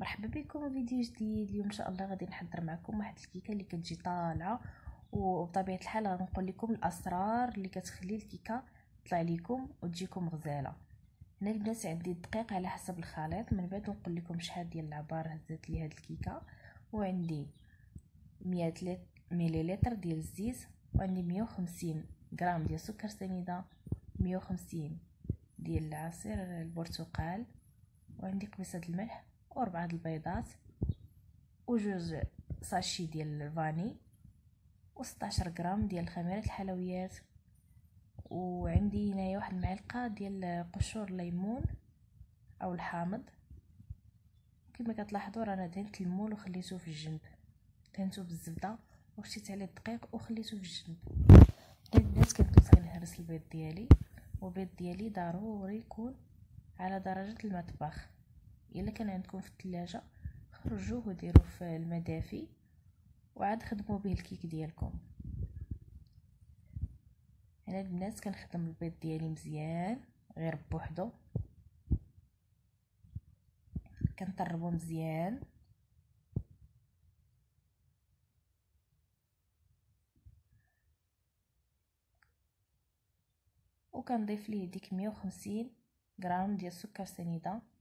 مرحبا بكم فيديو جديد. اليوم إن شاء الله غادي نحضر معكم واحد الكيكة اللي كتجي طالعة. وبطبيعة الحال غنقول لكم الأسرار اللي كتخلي الكيكة تطلع لكم وتجيكم غزالة. هنا البنات عندي الدقيق على حسب الخليط. من بعد نقول لكم شحال ديال العبار هزات لي هاد الكيكة. وعندي 100 مليلتر ديال الزيت. وعندي 150 غرام ديال سكر سنيدة. 150 ديال العصير البرتقال. وعندي قبيصة الملح. وربعة البيضات. وجوج ساشي ديال الفاني. وستاشر غرام ديال خميرة الحلويات. وعندي هنايا واحد المعلقة ديال قشور الليمون أو الحامض. كما كتلاحظوا رانا دهنت المول وخليته في الجنب. دهنته بالزبدة وشتيت عليه الدقيق وخليته في الجنب. البنات كنت غنهرس البيض ديالي. والبيض ديالي ضروري يكون على درجة المطبخ. إلا كان عندكم في الثلاجه خرجوه وديروه في الماء دافي وعاد خدموا به الكيك ديالكم. هنا البنات كنخدم البيض ديالي مزيان غير بوحدو. كنطربو مزيان. وكنضيف ليه ديك 150 غرام ديال السكر سنيدة.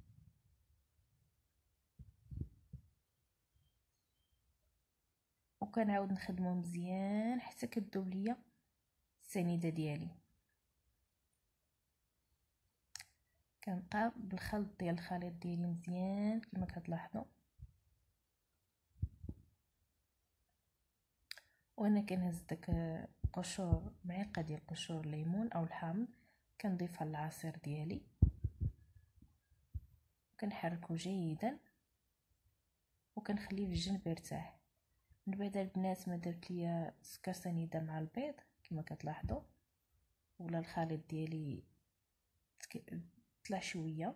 وكنعاود نخدمو مزيان حتى كدوب ليا السنيدة ديالي. كنبقى بالخلط ديال الخليط ديالي مزيان كما كتلاحظوا وأنا كنهز داك قشور معلقة ديال قشور الليمون أو الحامض كنضيفها للعصير ديالي. كنحركو جيدا. وكنخليه في الجنب يرتاح. من بعد البنات ما درت ليا سكر سنيده مع البيض كما كتلاحظوا ولا الخليط ديالي طلع شوية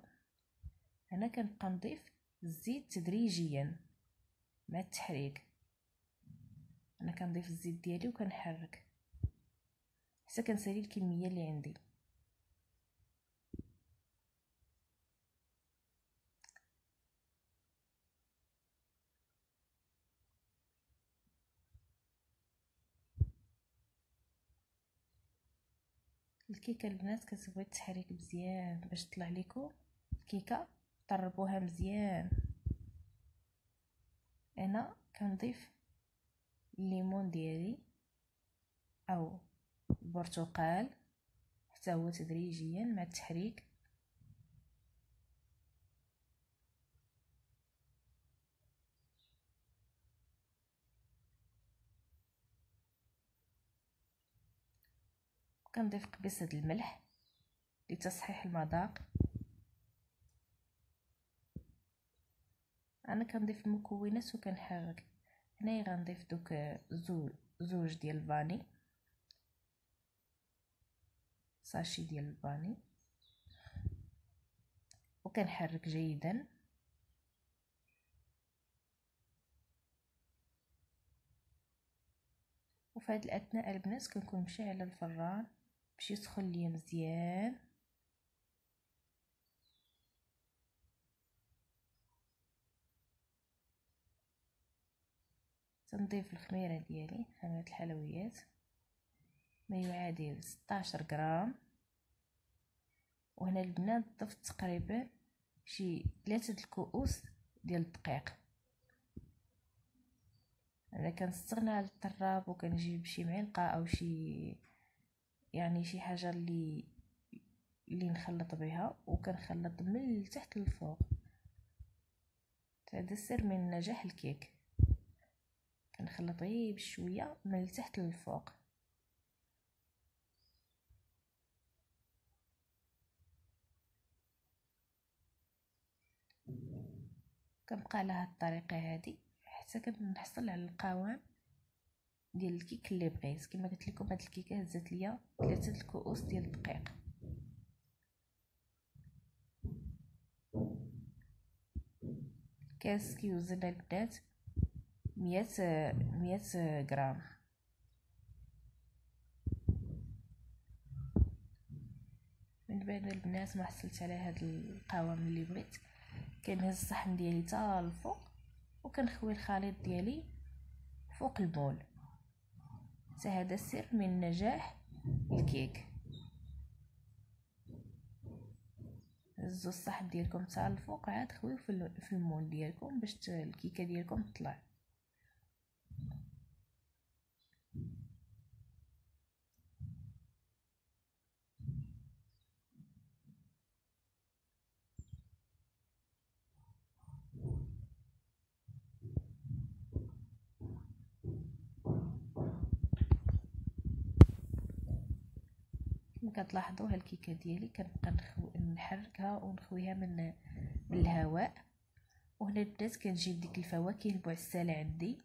هنا كنبقى نضيف الزيت تدريجيا مع التحريك أنا كنضيف الزيت ديالي وكنحرك حتى كنسالي الكميه اللي عندي الكيكة البنات كتبغي التحريك مزيان باش تطلع لكم الكيكه طربوها مزيان. أنا كنضيف الليمون ديالي أو البرتقال حتى هو تدريجيا مع التحريك. كنضيف قبيصه الملح لتصحيح المذاق. أنا كنضيف المكونات وكنحرك. هنايا غنضيف دوك زوج زوج ديال الفاني. ساشي ديال الفاني. وكنحرك جيدا. وفي هاد الأثناء البنات كنكون مشعله الفران. باش يسخن ليا مزيان. تنضيف الخميرة ديالي خميرة الحلويات. ما يعادل 16 غرام. وهنا البنات ضفت تقريبا شي ثلاثة الكؤوس ديال الدقيق. أنا كنستغنى على الطراب وكنجيب شي معلقة أو شي يعني شي حاجة اللي اللي نخلط بها وكنخلط من التحت للفوق. هذا السر من نجاح الكيك. كنخلط غير بشوية من التحت للفوق. كنبقى على هاد الطريقة هادي حتى كنحصل على القوام. ديال الكيك اللي بغيت كما قلت لكم هاد الكيكة هزات ليا ثلاثة الكؤوس ديال الدقيق. كاس كيوزن البنات مية مية غرام. من بعد البنات ما حصلت على هاد القوام اللي بغيت كنهز الصحن ديالي حتى الفوق وكنخوي الخليط ديالي فوق المول هذا السر من نجاح الكيك. هزوا الصحن ديالكم حتى الفوق عاد خويو في المول ديالكم باش الكيكة ديالكم تطلع. كتلاحظوا هالكيكه ديالي كنبقى نخو... نحركها ونخويها من من الهواء. وهنا بدات كنجيب ديك الفواكه المعسله عندي.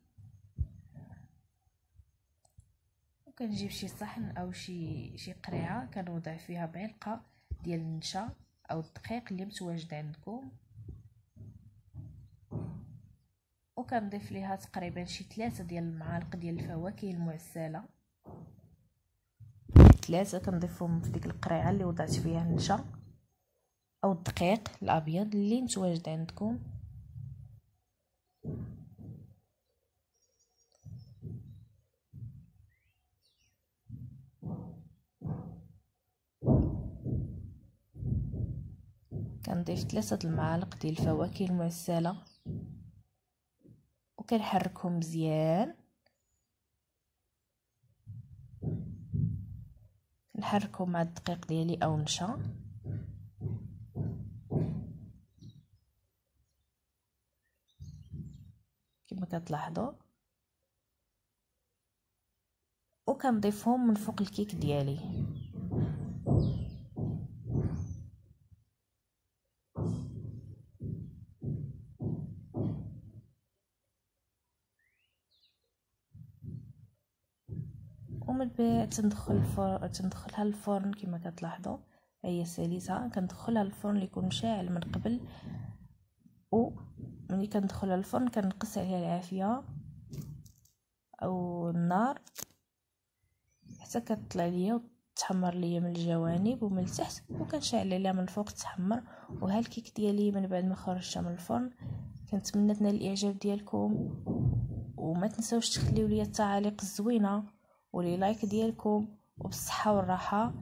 وكنجيب شي صحن أو شي شي قريعة كنوضع فيها معلقه ديال النشا أو الدقيق اللي متواجد عندكم. وكنضيف ليها تقريبا شي ثلاثة ديال المعالق ديال الفواكه المعسلة. ثلاثة كنضيفهم في ديك القريعة اللي وضعت فيها النشا أو الدقيق الأبيض اللي متواجد عندكم. كنضيف ثلاثة المعالق ديال الفواكه المعسلة وكنحركهم مزيان. نحركو مع الدقيق ديالي أو نشا. كما كتلاحظوا. وكنضيفهم من فوق الكيك ديالي. بعد تندخل الفرن تندخلها الفرن كما كتلاحظوا. هي سلسة. كندخلها الفرن اللي يكون مشاعل من قبل. و ملي كندخلها الفرن كنقص عليها العافية. أو النار. حتى كتطلع ليا وتحمر ليا من الجوانب ومن التحت وكنشعل عليها من الفوق تحمر وها الكيك ديالي من بعد ما خرجتها من الفرن كنتمنى تنال الإعجاب ديالكم. وما تنساوش تخليو ليا التعاليق الزوينه ولي لايك ديالكم وبالصحة والراحة.